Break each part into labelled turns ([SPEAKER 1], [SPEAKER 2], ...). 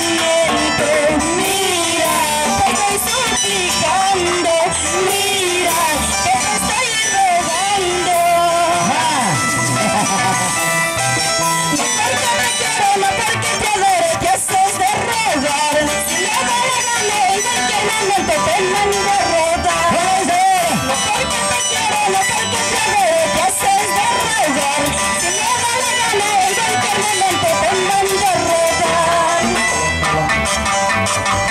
[SPEAKER 1] yeah.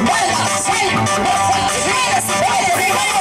[SPEAKER 2] bueno, da la sal, los